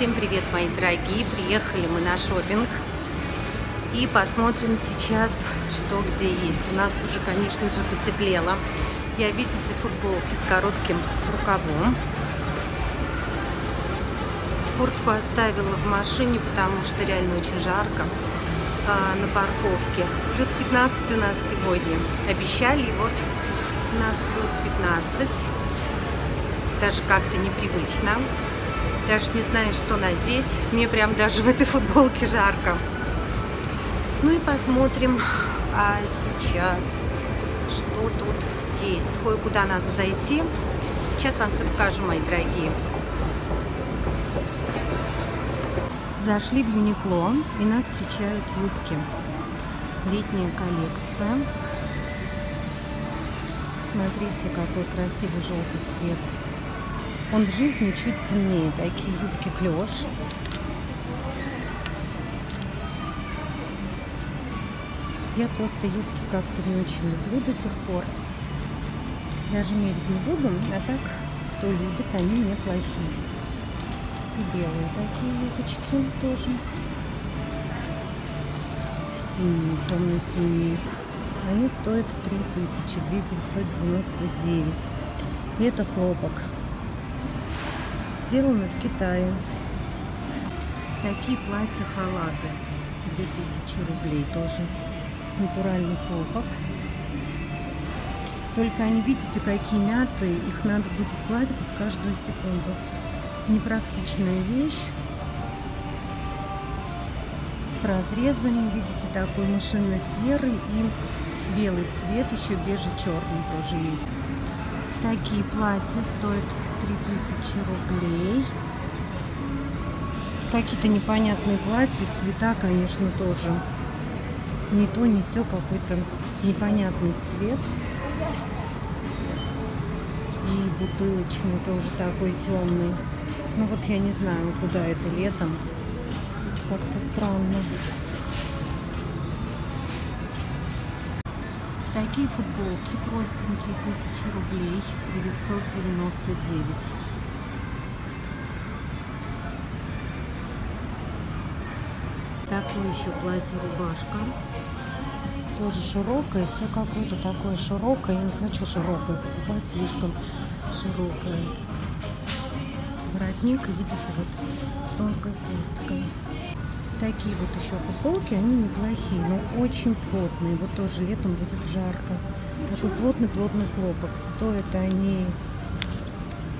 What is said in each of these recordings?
Всем привет, мои дорогие! Приехали мы на шопинг и посмотрим сейчас, что где есть. У нас уже, конечно же, потеплело. Я, видите, футболки с коротким рукавом. Куртку оставила в машине, потому что реально очень жарко а, на парковке. Плюс 15 у нас сегодня. Обещали, и вот у нас плюс 15. Даже как-то непривычно. Даже не знаю, что надеть. Мне прям даже в этой футболке жарко. Ну и посмотрим а сейчас, что тут есть. Кое-куда надо зайти. Сейчас вам все покажу, мои дорогие. Зашли в Юникло, и нас встречают юбки. Летняя коллекция. Смотрите, какой красивый желтый цвет. Он в жизни чуть темнее. Такие юбки клеш. Я просто юбки как-то не очень люблю до сих пор. Даже мерить не буду, а так, кто любит, они неплохие. И белые такие юбочки тоже. Синие, темно-синие. Они стоят 3000, 2999. И это хлопок сделаны в Китае. Такие платья-халаты. 2000 рублей тоже. Натуральный хлопок. Только они, видите, какие мятые. Их надо будет гладить каждую секунду. Непрактичная вещь. С разрезами. Видите, такой машинно-серый и белый цвет. Еще бежий-черный тоже есть. Такие платья стоят 3000 рублей. Какие-то непонятные платья, цвета, конечно, тоже. Не то, не все, какой-то непонятный цвет. И бутылочный тоже такой темный. Ну вот я не знаю, куда это летом. Как-то странно. Такие футболки простенькие, 1000 рублей, 999. Такое еще платье-рубашка. Тоже широкое, все какое-то такое широкое. Я не хочу широкое покупать, слишком широкое. Воротник, видите, вот с тонкой курткой такие вот еще футболки, они неплохие, но очень плотные. Вот тоже летом будет жарко. Такой плотный-плотный хлопок. Стоят они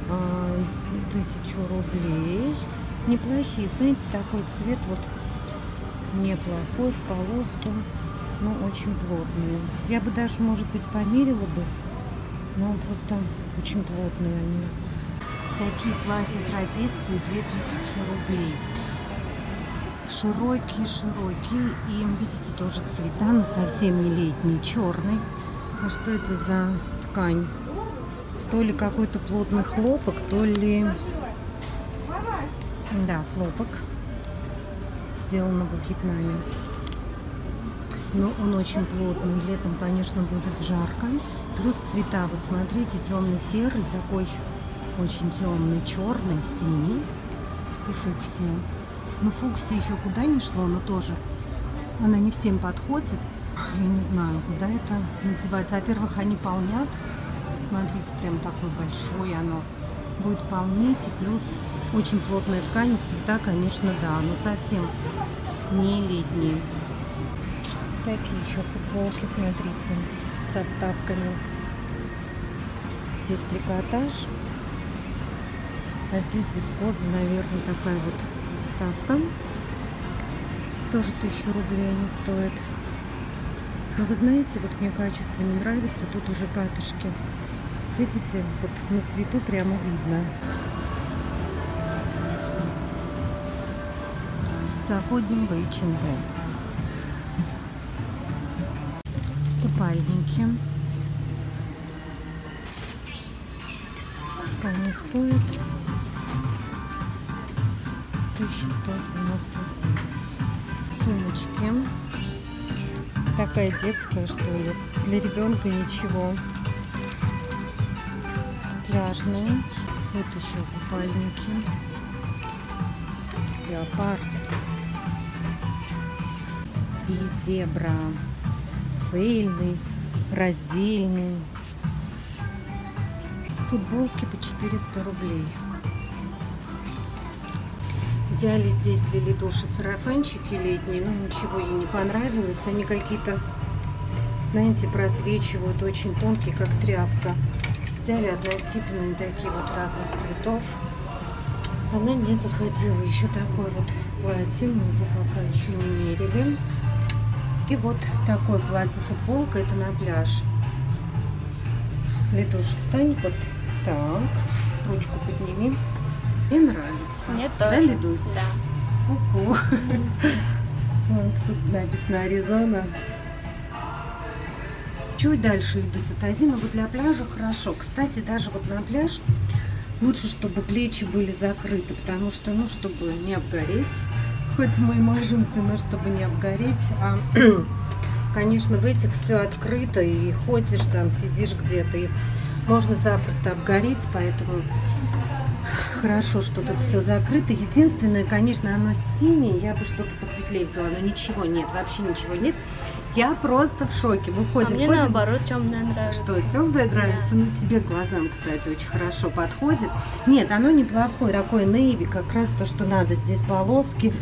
а, тысячу рублей. Неплохие. Знаете, такой цвет вот неплохой, в полоску, но очень плотные. Я бы даже, может быть, померила бы, но просто очень плотные они. Такие платья трапеции 2000 рублей широкий-широкий. И видите, тоже цвета, но совсем не летний, черный. А что это за ткань? То ли какой-то плотный хлопок, то ли... Да, хлопок. Сделано во Вьетнаме. Но он очень плотный. Летом, конечно, будет жарко. Плюс цвета, вот смотрите, темно-серый, такой очень темный, черный, синий и фуксия. Ну, фуксия еще куда не шло, но тоже она не всем подходит. Я не знаю, куда это надевать. Во-первых, они полнят. Смотрите, прям такой большой оно будет полнить. И плюс очень плотная ткань. Цвета, конечно, да, но совсем не летние. Такие еще футболки, смотрите, со вставками. Здесь трикотаж. А здесь вискоза, наверное, такая вот доставка. Тоже тысячу рублей они стоят. Но вы знаете, вот мне качество не нравится, тут уже катышки. Видите, вот на свету прямо видно. Заходим в H&M. Купальники. Сколько они стоят? 1199. Сумочки. Такая детская, что ли. Для ребенка ничего. Пляжные. Вот еще купальники. леопард и зебра. Цельный, раздельный. Футболки по 400 рублей. Взяли здесь для Лидоши сарафанчики летние, но ничего ей не понравилось. Они какие-то, знаете, просвечивают, очень тонкие, как тряпка. Взяли однотипные такие вот разных цветов. Она не заходила. Еще такое вот платье, мы его пока еще не мерили. И вот такое платье-футболка, это на пляж. Летуш, встань вот так, ручку подними. И нравится. Мне Да, тоже. Лидусь? Да. Ку-ку. Вот тут написано Аризона. Чуть дальше, Лидусь, отойди, но вот для пляжа хорошо. Кстати, даже вот на пляж лучше, чтобы плечи были закрыты, потому что, ну, чтобы не обгореть. Хоть мы и мажемся, но чтобы не обгореть. А, конечно, в этих все открыто, и ходишь там, сидишь где-то, и можно запросто обгореть, поэтому Хорошо, что тут все закрыто. Единственное, конечно, оно синее. Я бы что-то посветлее взяла, но ничего нет, вообще ничего нет. Я просто в шоке. Мы А мне ходим. наоборот темная нравится. Что, темное нравится? Ну, тебе глазам, кстати, очень хорошо подходит. Нет, оно неплохое, такое нейви, как раз то, что надо. Здесь полоски.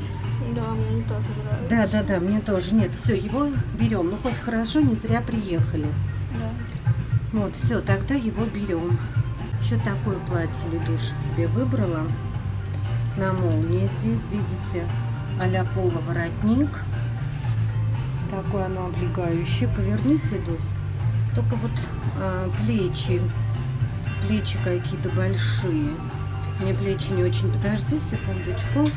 Да, мне тоже нравится. Да, да, да, мне тоже. Нет, все, его берем. Ну, хоть хорошо, не зря приехали. Да. Вот, все, тогда его берем. Еще такое платье Ледуша себе выбрала. На молнии здесь, видите, а-ля полуворотник. Такое оно облегающее. Повернись, Ледусь. Только вот а, плечи, плечи какие-то большие. Мне плечи не очень. Подожди секундочку.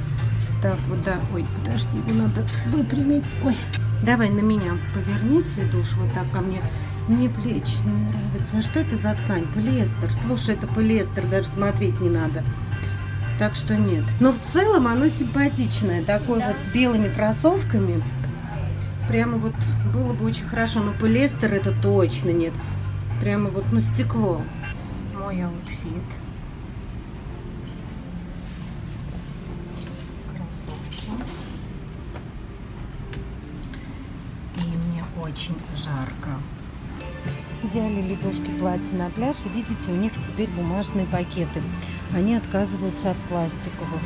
Так, вот да. Ой, подожди, его надо выпрямить. Ой, давай на меня повернись, Лидуш, вот так ко мне. Мне плечи не нравятся. А что это за ткань? Полиэстер. Слушай, это полиэстер, даже смотреть не надо. Так что нет. Но в целом оно симпатичное. Такое Да. вот с белыми кроссовками. Прямо вот было бы очень хорошо. Но полиэстер это точно нет. Прямо вот, ну, стекло. Мой outfit. Кроссовки. И мне очень жарко. Взяли ледушки платье на пляж, и видите, у них теперь бумажные пакеты. Они отказываются от пластиковых.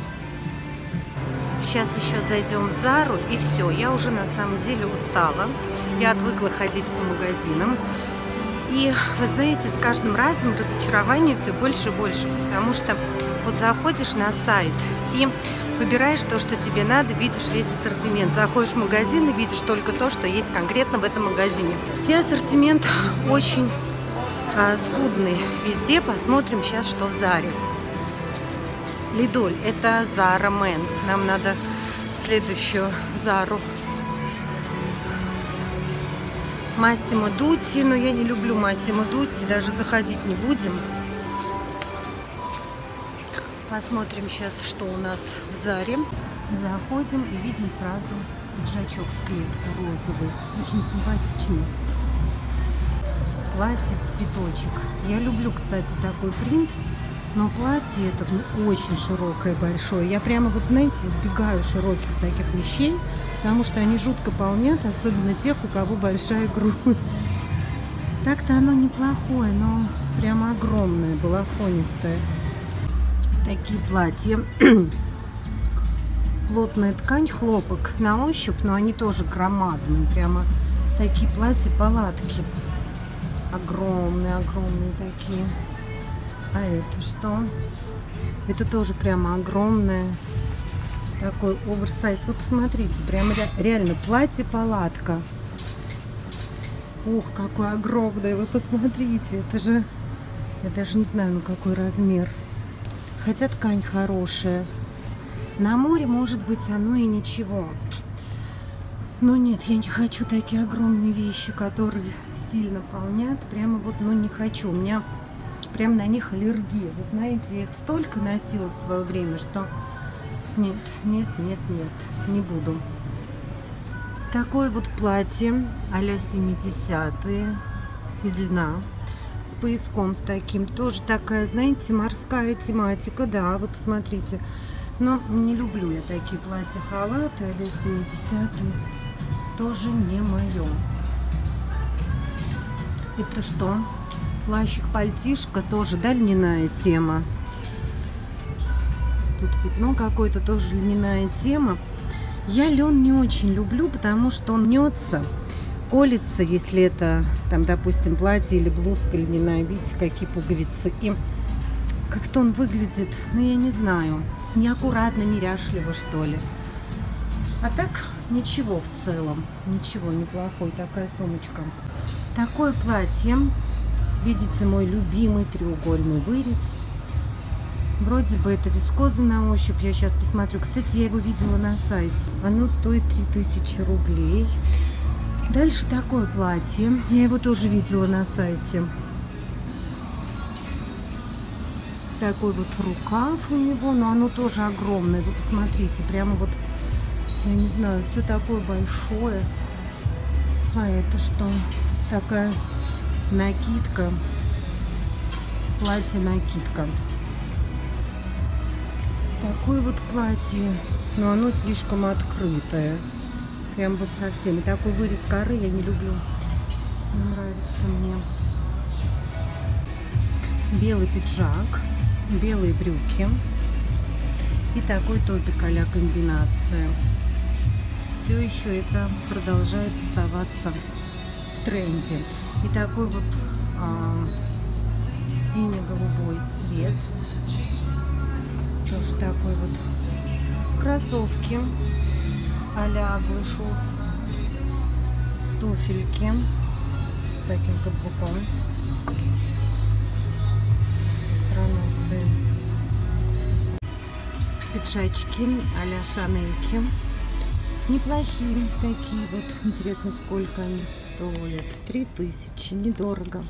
Сейчас еще зайдем в Зару, и все. Я уже на самом деле устала. Я отвыкла ходить по магазинам. И вы знаете, с каждым разом разочарование все больше и больше, потому что вот заходишь на сайт и выбираешь то, что тебе надо, видишь весь ассортимент. Заходишь в магазин и видишь только то, что есть конкретно в этом магазине. И ассортимент очень а, скудный везде. Посмотрим сейчас, что в Заре. Лидоль, это Зара Мэн. Нам надо следующую Зару. Массимо Дути, но я не люблю Массимо Дути, даже заходить не будем. Посмотрим сейчас, что у нас в Заре. Заходим и видим сразу пиджачок в клетку розовый, очень симпатичный. Платье в цветочек. Я люблю, кстати, такой принт, но платье это очень широкое, большое. Я прямо вот, знаете, избегаю широких таких вещей, потому что они жутко полнят, особенно тех, у кого большая грудь. Так-то оно неплохое, но прямо огромное, балахонистое. Такие платья. Плотная ткань, хлопок на ощупь, но они тоже громадные. Прямо такие платья-палатки. Огромные, огромные такие. А это что? Это тоже прямо огромное. Такой оверсайз. Вы посмотрите, прямо ре- реально платье-палатка. Ух, какое огромное, вы посмотрите. Это же, я даже не знаю, на какой размер. Хотя ткань хорошая. На море, может быть, оно и ничего. Но нет, я не хочу такие огромные вещи, которые сильно полнят. Прямо вот, ну не хочу. У меня прям на них аллергия. Вы знаете, я их столько носила в свое время, что нет, нет, нет, нет, не буду. Такое вот платье а-ля 70-е из льна с пояском с таким. Тоже такая, знаете, морская тематика. Да, вы посмотрите. Но не люблю я такие платья-халаты или 70 Тоже не мое. Это что? Плащик-пальтишка тоже, да, льняная тема? Тут пятно какое-то, тоже льняная тема. Я лен не очень люблю, потому что он мнется, колется, если это, там, допустим, платье или блузка льняная. Видите, какие пуговицы. И как-то он выглядит, ну, я не знаю, неаккуратно, неряшливо, что ли. А так, ничего в целом. Ничего, неплохой. Такая сумочка. Такое платье. Видите, мой любимый треугольный вырез. Вроде бы это вискоза на ощупь. Я сейчас посмотрю. Кстати, я его видела на сайте. Оно стоит 3000 рублей. Дальше такое платье. Я его тоже видела на сайте. Такой вот рукав у него, но оно тоже огромное. Вы посмотрите, прямо вот, я не знаю, все такое большое. А это что? Такая накидка. Платье-накидка такое вот платье, но оно слишком открытое. Прям вот совсем. И такой вырез коры я не люблю. Не нравится мне. Белый пиджак, белые брюки и такой топик а комбинация. Все еще это продолжает оставаться в тренде. И такой вот а, сине-голубой цвет тоже такой вот. Кроссовки а-ля. Туфельки с таким каблуком. Странносы. Пиджачки а-ля Шанельки. Неплохие такие вот. Интересно, сколько они стоят. Три тысячи, недорого.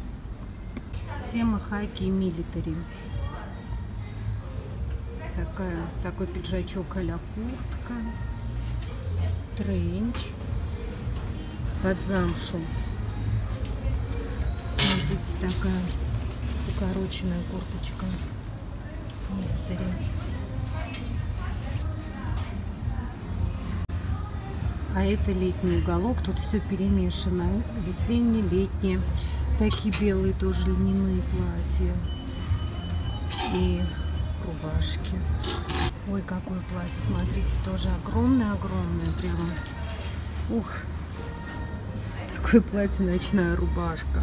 Тема хаки и милитари такая, такой пиджачок а куртка, тренч под замшу. Смотрите, такая укороченная курточка. Некоторые. А это летний уголок. Тут все перемешано. Весенние, летние. Такие белые тоже льняные платья. И рубашки. Ой, какое платье, смотрите, тоже огромное-огромное прямо. Ух, такое платье, ночная рубашка.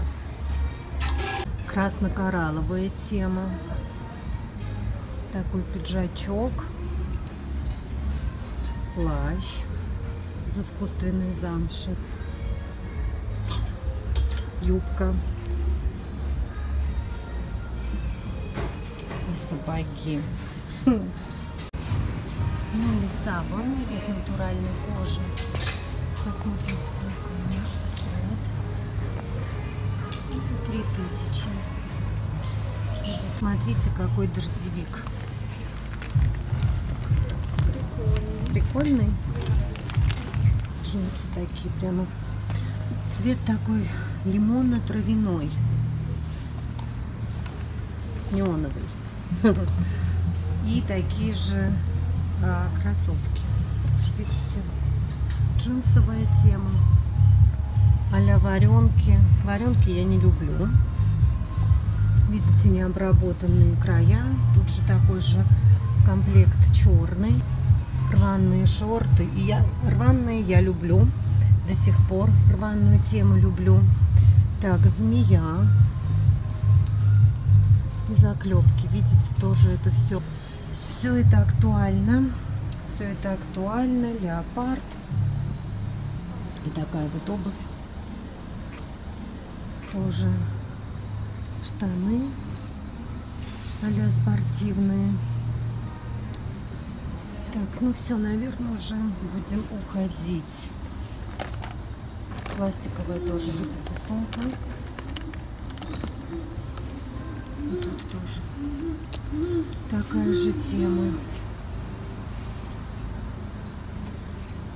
Красно-коралловая тема. Такой пиджачок. Плащ из искусственной замши. Юбка. сапоги. Ну, лесаба из натуральной кожи. Посмотрим, тысячи. Смотрите, какой дождевик. Прикольный. Джинсы такие прямо. Цвет такой лимонно-травяной. Неоновый. И такие же а, кроссовки. Видите, джинсовая тема. А-ля варенки. Варенки я не люблю. Видите, необработанные края. Тут же такой же комплект черный. Рваные шорты. И я рваные я люблю. До сих пор рваную тему люблю. Так, змея заклепки. Видите, тоже это все. Все это актуально. Все это актуально. Леопард. И такая вот обувь. Тоже штаны а спортивные. Так, ну все, наверное, уже будем уходить. Пластиковая тоже, видите, сумка. тоже такая же тема.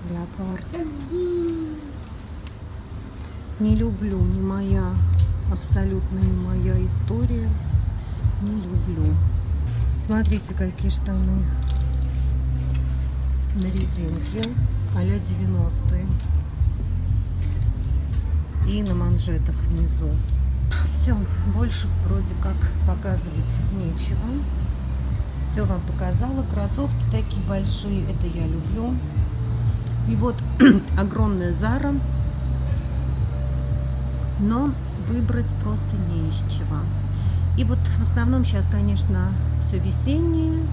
Леопард. Не люблю, не моя, абсолютно не моя история. Не люблю. Смотрите, какие штаны. на резинке а-ля 90-е. И на манжетах внизу. Все, больше вроде как показывать нечего. Все вам показала. Кроссовки такие большие, это я люблю. И вот огромная Зара. Но выбрать просто не из чего. И вот в основном сейчас, конечно, все весеннее,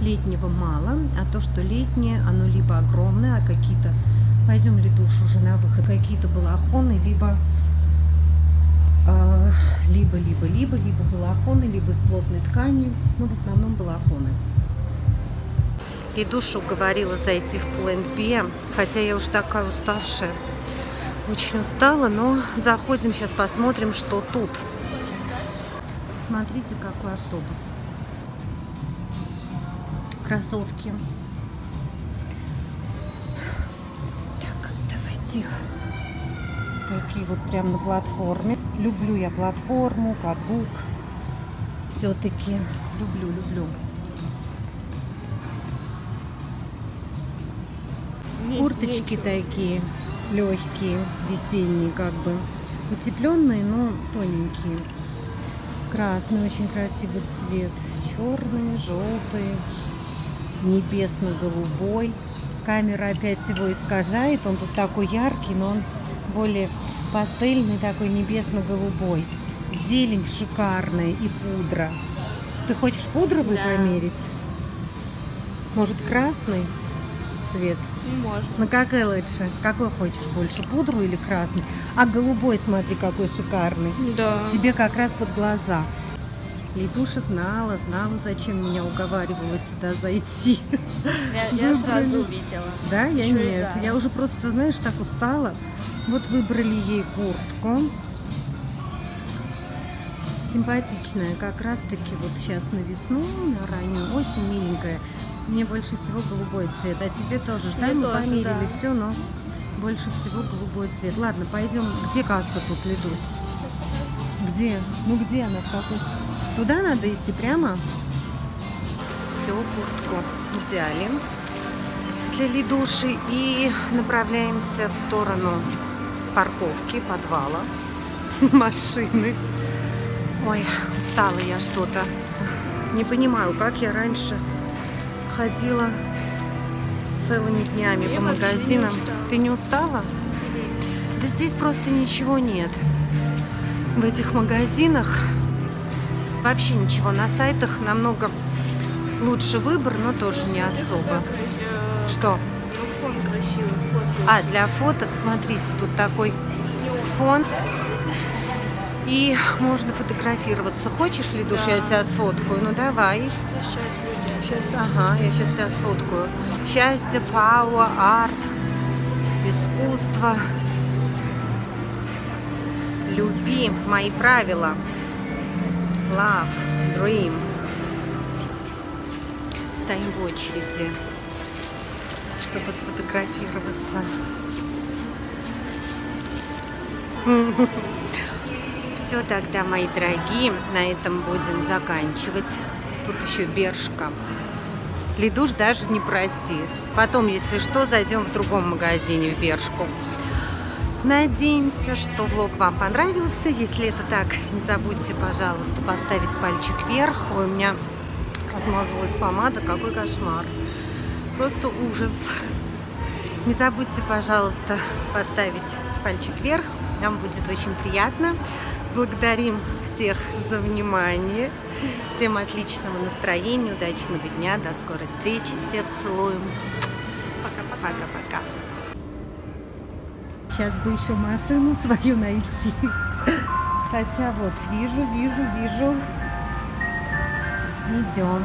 летнего мало, а то, что летнее, оно либо огромное, а какие-то, пойдем ли душ уже на выход, какие-то балахоны, либо а, либо, либо, балахоны, либо из плотной ткани, но в основном балахоны. И душу говорила зайти в Plan хотя я уж такая уставшая, очень устала, но заходим, сейчас посмотрим, что тут. Смотрите, какой автобус. Кроссовки. Так, давайте их. Такие вот прям на платформе. Люблю я платформу, каблук. Все-таки люблю, люблю. Курточки такие легкие, весенние как бы. Утепленные, но тоненькие. Красный, очень красивый цвет. Черный, желтый, небесно-голубой. Камера опять его искажает. Он тут такой яркий, но он более пастельный, такой небесно-голубой. Зелень шикарная и пудра. Ты хочешь пудровый да. померить? Может, красный цвет? Можно. Ну, какой лучше? Какой хочешь больше, пудру или красный? А голубой, смотри, какой шикарный. Да. Тебе как раз под глаза. Летуша знала, знала, зачем меня уговаривала сюда зайти. Я, я сразу увидела. Да, я Еще нет. Я уже просто, знаешь, так устала. Вот выбрали ей куртку. Симпатичная, как раз таки вот сейчас на весну, на раннюю осень, миленькая. Мне больше всего голубой цвет, а тебе тоже. Да, мы тоже, померили да. все, но больше всего голубой цвет. Ладно, пойдем. Где касса тут, Лидусь? Где? Ну где она? В какой? Туда надо идти прямо? Все, куртку взяли для Лидуши и направляемся в сторону парковки, подвала, машины. Ой, устала я что-то. Не понимаю, как я раньше ходила целыми днями я по магазинам. Не Ты не устала? Да здесь просто ничего нет. В этих магазинах вообще ничего. На сайтах намного лучше выбор, но тоже не особо. Что? Ну, фон красивый. А, для фоток, смотрите, тут такой фон. И можно фотографироваться. Хочешь ли, Душ, да. я тебя сфоткаю? Ну, давай. Сейчас. Сейчас, ага, я сейчас тебя сфоткаю. Счастье, пауа, арт, искусство. Люби мои правила. Love, dream. Стоим в очереди, чтобы сфотографироваться. Все тогда, мои дорогие, на этом будем заканчивать. Тут еще бершка. Лидуш даже не проси. Потом, если что, зайдем в другом магазине в Бершку. Надеемся, что влог вам понравился. Если это так, не забудьте, пожалуйста, поставить пальчик вверх. Ой, у меня размазалась помада. Какой кошмар. Просто ужас. Не забудьте, пожалуйста, поставить пальчик вверх. Нам будет очень приятно. Благодарим всех за внимание. Всем отличного настроения, удачного дня. До скорой встречи. Всех целуем. Пока-пока-пока. Сейчас бы еще машину свою найти. Хотя вот вижу, вижу, вижу. Идем.